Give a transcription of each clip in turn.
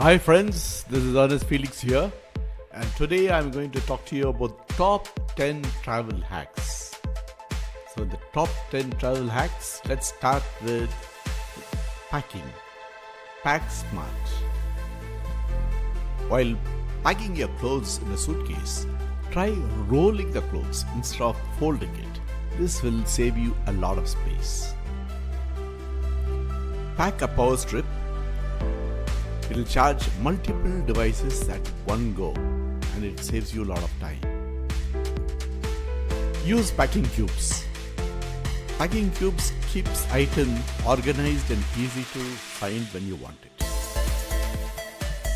Hi friends, this is Ernest Felix here, and today I'm going to talk to you about top 10 travel hacks. So, the top 10 travel hacks, let's start with packing. Pack smart. While packing your clothes in a suitcase, try rolling the clothes instead of folding it. This will save you a lot of space. Pack a power strip it will charge multiple devices at one go and it saves you a lot of time. Use packing cubes. Packing cubes keeps item organized and easy to find when you want it.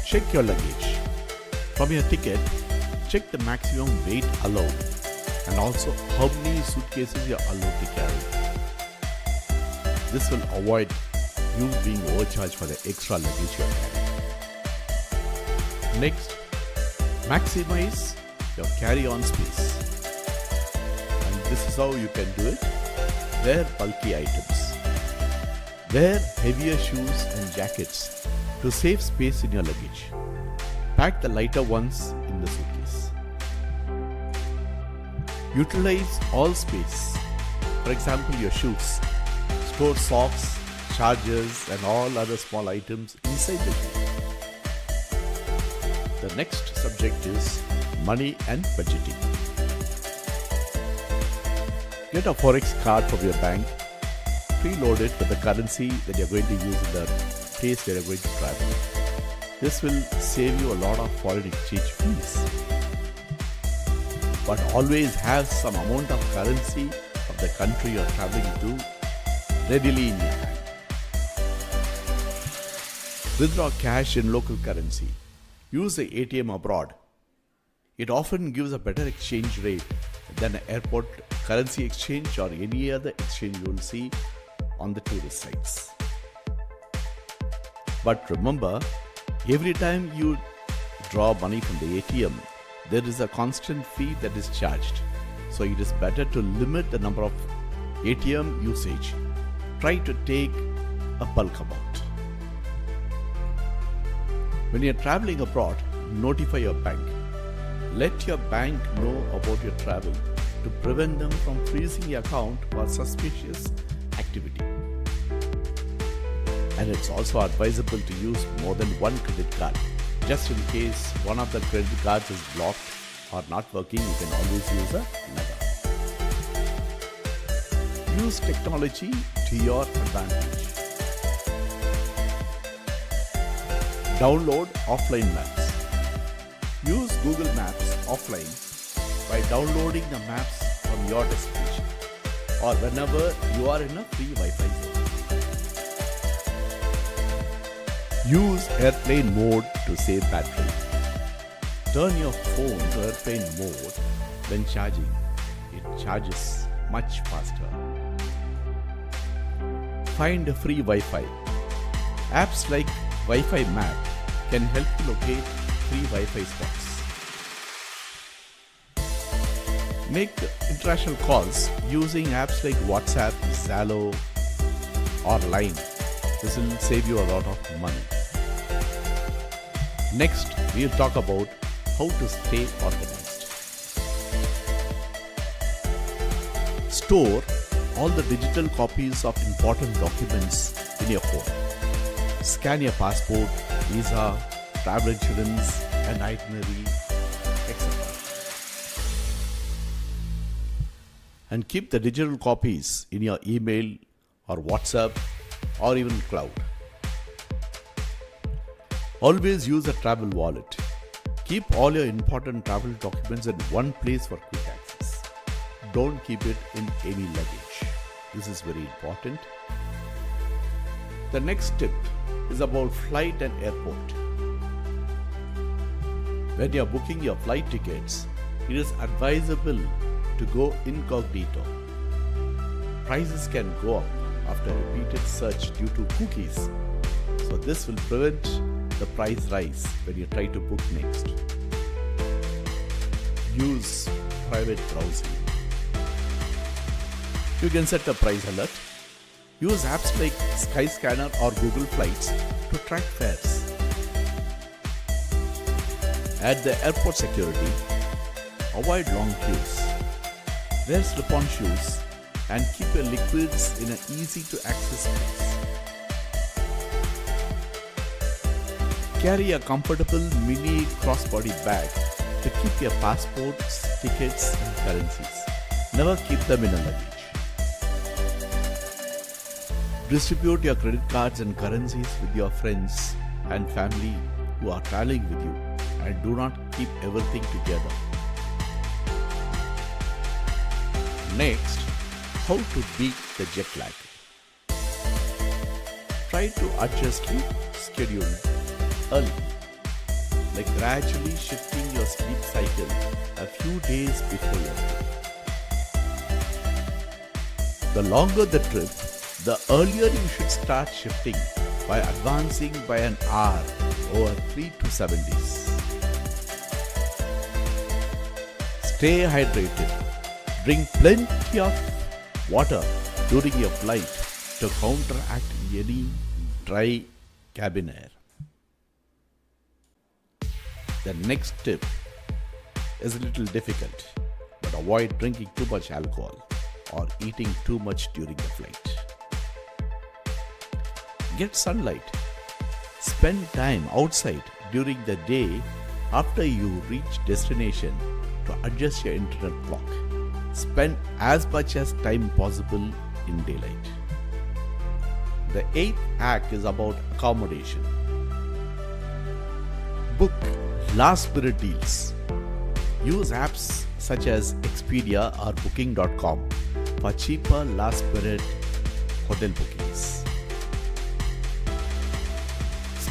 Check your luggage. From your ticket, check the maximum weight allowed and also how many suitcases you're allowed to carry. This will avoid you being overcharged for the extra luggage you're carrying. Next, maximize your carry-on space. And this is how you can do it. Wear bulky items. Wear heavier shoes and jackets to save space in your luggage. Pack the lighter ones in the suitcase. Utilize all space. For example, your shoes. Store socks, chargers, and all other small items inside the shoe. The next subject is money and budgeting. Get a forex card from your bank, preload it with the currency that you're going to use in the place where you're going to travel. This will save you a lot of foreign exchange fees. But always have some amount of currency of the country you're traveling to readily in your hand. Withdraw cash in local currency use the ATM abroad. It often gives a better exchange rate than an airport currency exchange or any other exchange you will see on the tourist sites. But remember, every time you draw money from the ATM, there is a constant fee that is charged. So it is better to limit the number of ATM usage. Try to take a bulk amount. When you're traveling abroad, notify your bank. Let your bank know about your travel to prevent them from freezing your account for suspicious activity. And it's also advisable to use more than one credit card. Just in case one of the credit cards is blocked or not working, you can always use another. Use technology to your advantage. Download offline maps. Use Google Maps offline by downloading the maps from your destination or whenever you are in a free Wi-Fi zone. Use airplane mode to save battery. Turn your phone to airplane mode when charging. It charges much faster. Find a free Wi-Fi. Apps like Wi-Fi Map can help locate free Wi-Fi spots. Make international calls using apps like WhatsApp, Zalo, or Line. This will save you a lot of money. Next, we'll talk about how to stay organized. Store all the digital copies of important documents in your phone. Scan your passport, visa, travel insurance, and itinerary, etc. And keep the digital copies in your email or WhatsApp or even cloud. Always use a travel wallet. Keep all your important travel documents in one place for quick access. Don't keep it in any luggage. This is very important. The next tip is about flight and airport. When you are booking your flight tickets, it is advisable to go incognito. Prices can go up after repeated search due to cookies. So this will prevent the price rise when you try to book next. Use private browsing. You can set a price alert Use apps like Skyscanner or Google Flights to track fares. At the airport security, avoid long queues. Wear slip-on shoes and keep your liquids in an easy to access place. Carry a comfortable mini crossbody bag to keep your passports, tickets and currencies. Never keep them in a luggage. Distribute your credit cards and currencies with your friends and family who are traveling with you and do not keep everything together. Next, how to beat the jet lag. Try to adjust your schedule early, like gradually shifting your sleep cycle a few days before your trip. The longer the trip, the earlier you should start shifting by advancing by an hour over 3 to 7 days. Stay hydrated. Drink plenty of water during your flight to counteract any dry cabin air. The next tip is a little difficult, but avoid drinking too much alcohol or eating too much during the flight. Get sunlight. Spend time outside during the day after you reach destination to adjust your internet clock. Spend as much as time possible in daylight. The eighth hack is about accommodation. Book last minute deals. Use apps such as Expedia or Booking.com for cheaper last minute hotel bookings.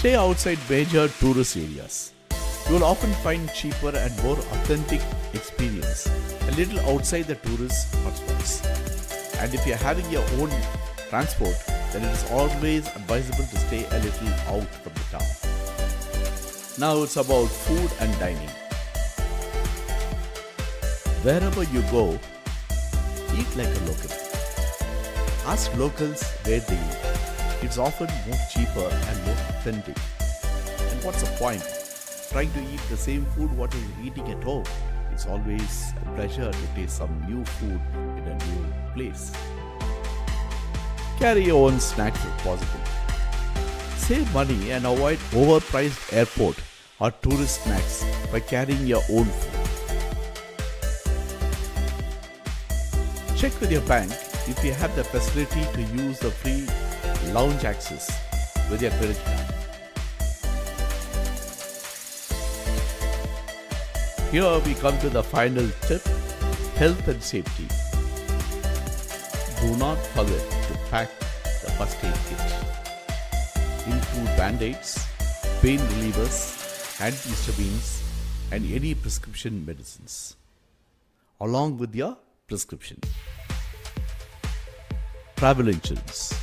Stay outside major tourist areas. You will often find cheaper and more authentic experience a little outside the tourist hotspots. And if you're having your own transport, then it is always advisable to stay a little out from the town. Now it's about food and dining. Wherever you go, eat like a local. Ask locals where they eat. It's often more cheaper and more authentic. And what's the point? Trying to eat the same food what you're eating at home. It's always a pleasure to taste some new food in a new place. Carry your own snacks if possible. Save money and avoid overpriced airport or tourist snacks by carrying your own food. Check with your bank if you have the facility to use the free lounge access with your credit card. Here we come to the final tip health and safety. Do not forget to pack the first aid kit. Include band aids, pain relievers, antihistamines, and any prescription medicines, along with your prescription. Travel insurance.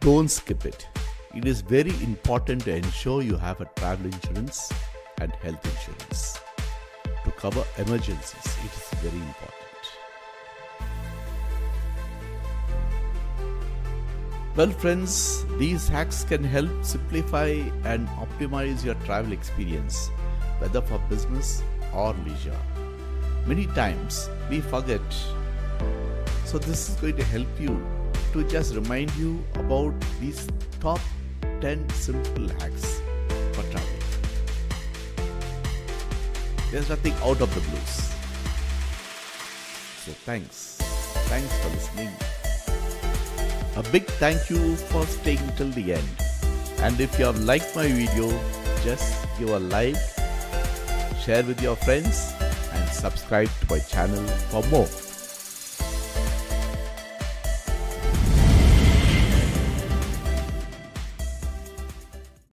Don't skip it. It is very important to ensure you have a travel insurance and health insurance to cover emergencies. It is very important. Well, friends, these hacks can help simplify and optimize your travel experience, whether for business or leisure. Many times we forget. So, this is going to help you to just remind you about these top 10 simple hacks for traveling. There's nothing out of the blues. So thanks. Thanks for listening. A big thank you for staying till the end. And if you have liked my video, just give a like, share with your friends, and subscribe to my channel for more.